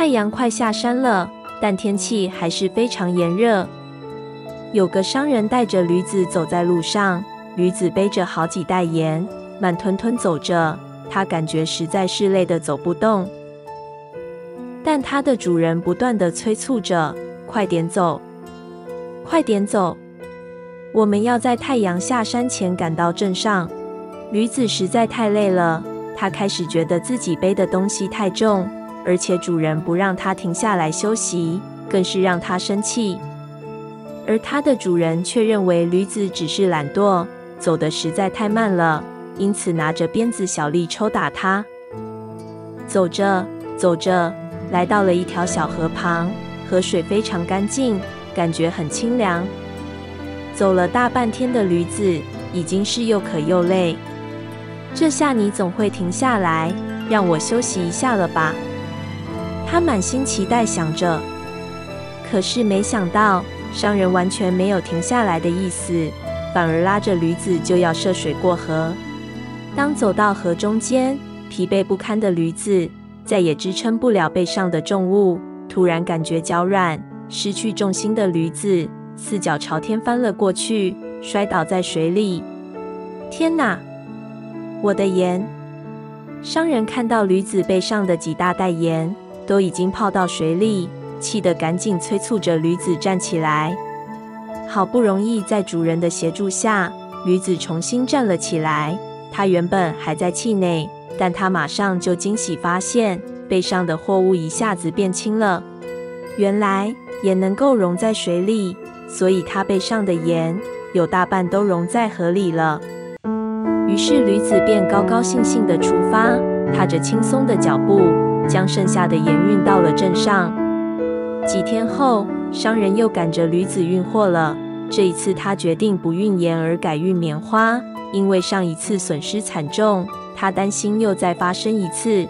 太阳快下山了，但天气还是非常炎热。有个商人带着驴子走在路上，驴子背着好几袋盐，慢吞吞走着。他感觉实在是累得走不动，但他的主人不断的催促着：“快点走，快点走！我们要在太阳下山前赶到镇上。”驴子实在太累了，他开始觉得自己背的东西太重，而且主人不让它停下来休息，更是让它生气。而它的主人却认为驴子只是懒惰，走得实在太慢了，因此拿着鞭子小力抽打它。走着走着，来到了一条小河旁，河水非常干净，感觉很清凉。走了大半天的驴子已经是又渴又累。这下你总会停下来让我休息一下了吧？他满心期待想着，可是没想到商人完全没有停下来的意思，反而拉着驴子就要涉水过河。当走到河中间，疲惫不堪的驴子再也支撑不了背上的重物，突然感觉脚软，失去重心的驴子四脚朝天翻了过去，摔倒在水里。天哪！我的盐，商人看到驴子背上的几大袋盐都已经泡到水里，气得赶紧催促着驴子站起来。好不容易在主人的协助下，驴子重新站了起来。他原本还在气馁，但他马上就惊喜发现背上的货物一下子变轻了。原来盐能够溶在水里，所以他背上的盐有大半都溶在河里了。于是驴子便高高兴兴地出发，踏着轻松的脚步，将剩下的盐运到了镇上。几天后，商人又赶着驴子运货了。这一次，他决定不运盐，而改运棉花，因为上一次损失惨重，他担心又再发生一次。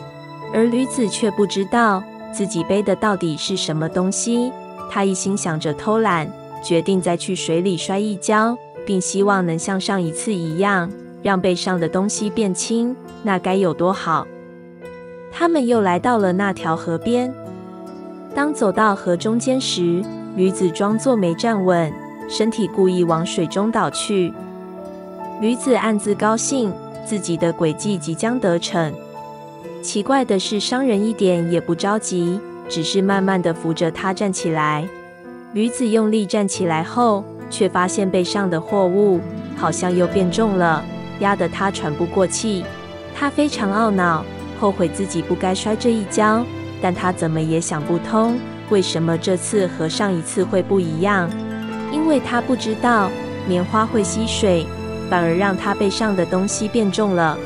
而驴子却不知道自己背的到底是什么东西。他一心想着偷懒，决定再去水里摔一跤，并希望能像上一次一样。让背上的东西变轻，那该有多好！他们又来到了那条河边。当走到河中间时，驴子装作没站稳，身体故意往水中倒去。驴子暗自高兴，自己的诡计即将得逞。奇怪的是，商人一点也不着急，只是慢慢的扶着他站起来。驴子用力站起来后，却发现背上的货物好像又变重了。压得他喘不过气，他非常懊恼，后悔自己不该摔这一跤。但他怎么也想不通，为什么这次和上一次会不一样？因为他不知道棉花会吸水，反而让他背上的东西变重了。